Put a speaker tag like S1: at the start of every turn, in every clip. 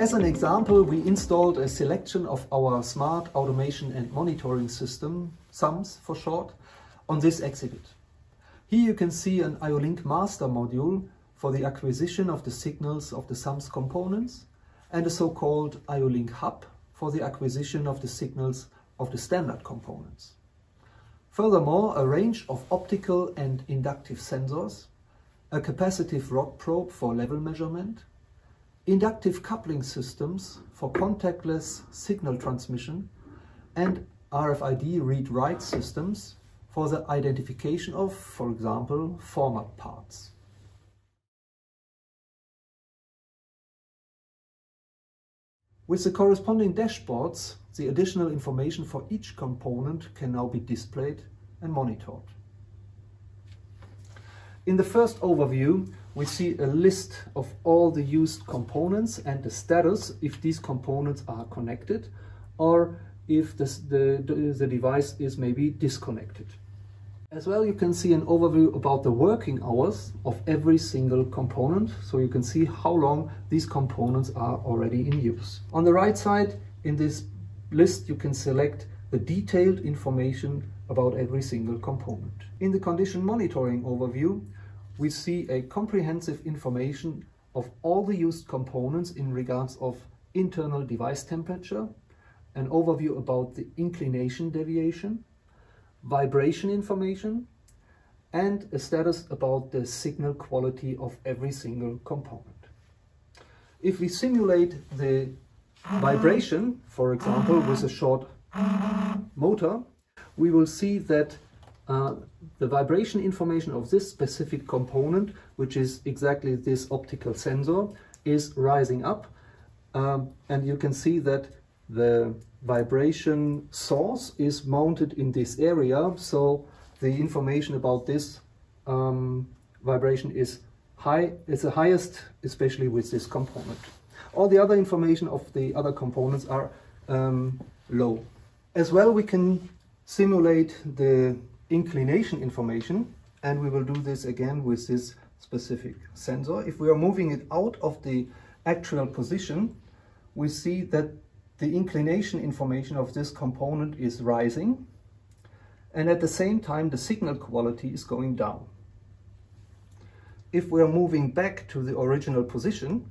S1: As an example, we installed a selection of our smart automation and monitoring system, SAMS for short, on this exhibit. Here you can see an IO-Link master module for the acquisition of the signals of the SAMS components and a so-called IO-Link hub for the acquisition of the signals of the standard components. Furthermore, a range of optical and inductive sensors, a capacitive rod probe for level measurement, inductive coupling systems for contactless signal transmission, and RFID read-write systems for the identification of, for example, format parts. With the corresponding dashboards, the additional information for each component can now be displayed and monitored. In the first overview, we see a list of all the used components and the status if these components are connected or if this, the, the device is maybe disconnected. As well, you can see an overview about the working hours of every single component, so you can see how long these components are already in use. On the right side, in this list, you can select the detailed information about every single component. In the condition monitoring overview, we see a comprehensive information of all the used components in regards of internal device temperature, an overview about the inclination deviation, vibration information, and a status about the signal quality of every single component. If we simulate the vibration, for example, with a short motor, we will see that uh, the vibration information of this specific component, which is exactly this optical sensor, is rising up. Um, and you can see that the vibration source is mounted in this area. So the information about this um, vibration is high, it's the highest, especially with this component. All the other information of the other components are um, low. As well, we can simulate the inclination information and we will do this again with this specific sensor. If we are moving it out of the actual position, we see that the inclination information of this component is rising and at the same time the signal quality is going down. If we are moving back to the original position,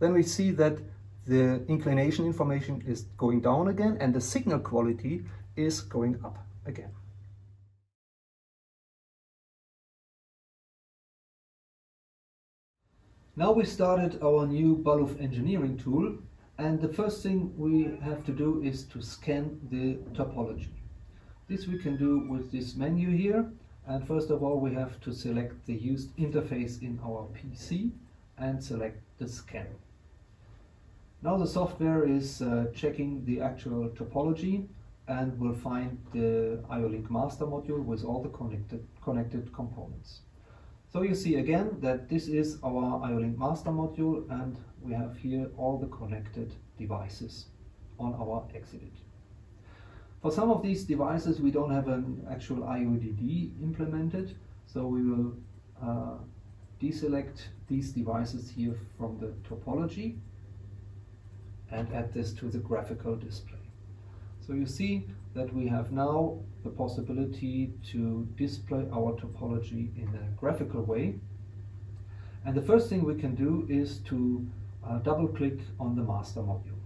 S1: then we see that the inclination information is going down again and the signal quality is going up again. Now we started our new Balluff engineering tool and the first thing we have to do is to scan the topology. This we can do with this menu here and first of all we have to select the used interface in our PC and select the scan. Now the software is uh, checking the actual topology and will find the IO-Link master module with all the connected, connected components. So you see again that this is our IO-Link master module and we have here all the connected devices on our exhibit. For some of these devices we don't have an actual IODD implemented, so we will uh, deselect these devices here from the topology and add this to the graphical display. So you see that we have now the possibility to display our topology in a graphical way. And the first thing we can do is to uh, double click on the master module.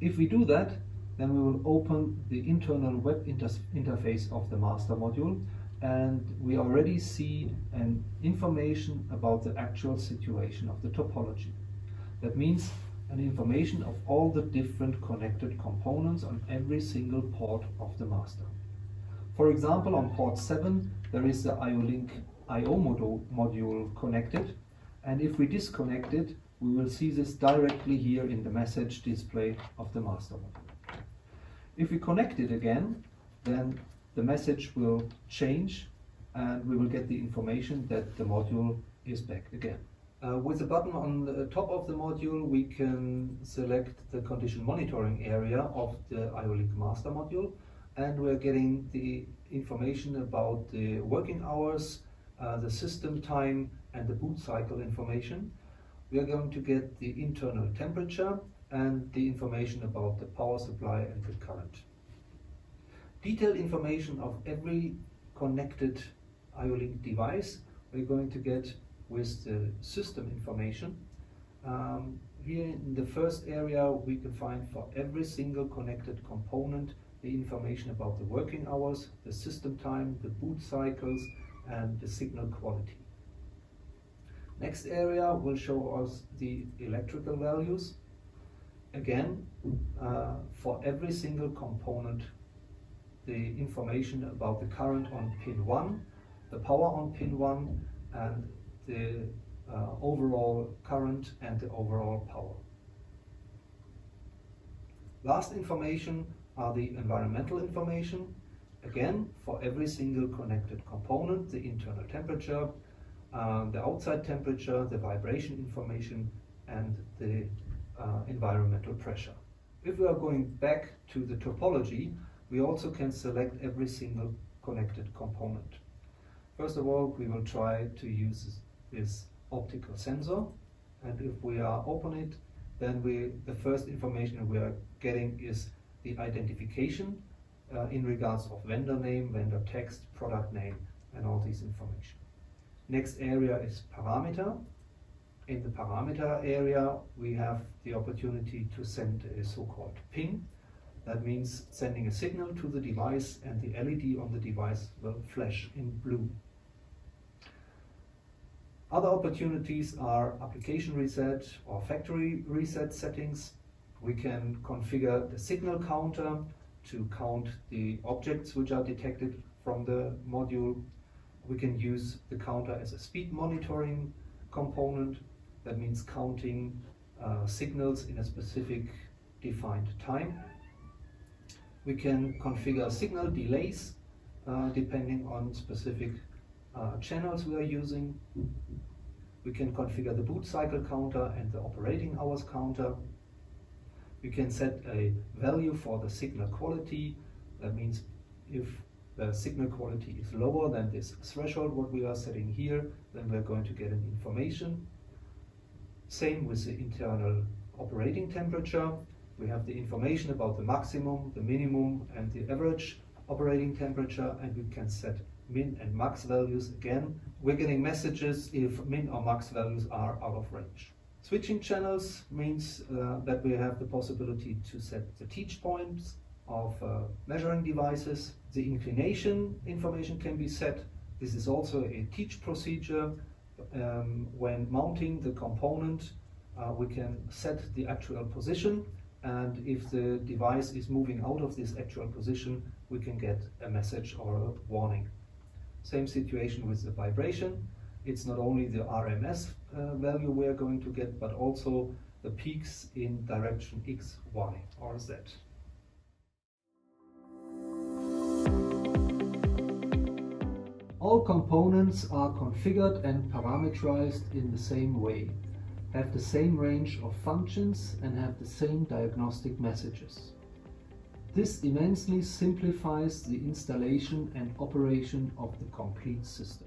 S1: If we do that, then we will open the internal web inter interface of the master module and we already see an information about the actual situation of the topology. That means and information of all the different connected components on every single port of the master. For example, on port 7 there is the IO-Link I.O. module connected and if we disconnect it we will see this directly here in the message display of the master module. If we connect it again then the message will change and we will get the information that the module is back again. Uh, with the button on the top of the module, we can select the condition monitoring area of the IO-Link master module. and we're getting the information about the working hours, uh, the system time and the boot cycle information. We are going to get the internal temperature and the information about the power supply and the current. Detailed information of every connected IO-Link device we're going to get with the system information. Um, here in the first area we can find for every single connected component the information about the working hours, the system time, the boot cycles and the signal quality. Next area will show us the electrical values. Again, uh, for every single component, the information about the current on pin 1, the power on pin 1, and the uh, overall current and the overall power. Last information are the environmental information. Again, for every single connected component, the internal temperature, uh, the outside temperature, the vibration information, and the uh, environmental pressure. If we are going back to the topology, we also can select every single connected component. First of all, we will try to use this optical sensor, and if we are open it, then we the first information we are getting is the identification uh, in regards of vendor name, vendor text, product name, and all these information. Next area is parameter. In the parameter area, we have the opportunity to send a so-called ping. That means sending a signal to the device and the LED on the device will flash in blue. Other opportunities are application reset or factory reset settings. We can configure the signal counter to count the objects which are detected from the module we can use the counter as a speed monitoring component. That means counting uh, signals in a specific defined time. We can configure signal delays uh, depending on specific uh, channels we are using. We can configure the boot cycle counter and the operating hours counter. We can set a value for the signal quality. That means if the signal quality is lower than this threshold what we are setting here, then we're going to get an information. Same with the internal operating temperature. We have the information about the maximum, the minimum and the average operating temperature and we can set min and max values again. We're getting messages if min or max values are out of range. Switching channels means uh, that we have the possibility to set the teach points of uh, measuring devices. The inclination information can be set. This is also a teach procedure. Um, when mounting the component, uh, we can set the actual position and if the device is moving out of this actual position, we can get a message or a warning. Same situation with the vibration. It's not only the RMS uh, value we are going to get, but also the peaks in direction X, Y, or Z. All components are configured and parameterized in the same way, have the same range of functions and have the same diagnostic messages. This immensely simplifies the installation and operation of the complete system.